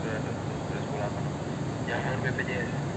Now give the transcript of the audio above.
Aduh, aduh, terus pulang. Jangan BPJS.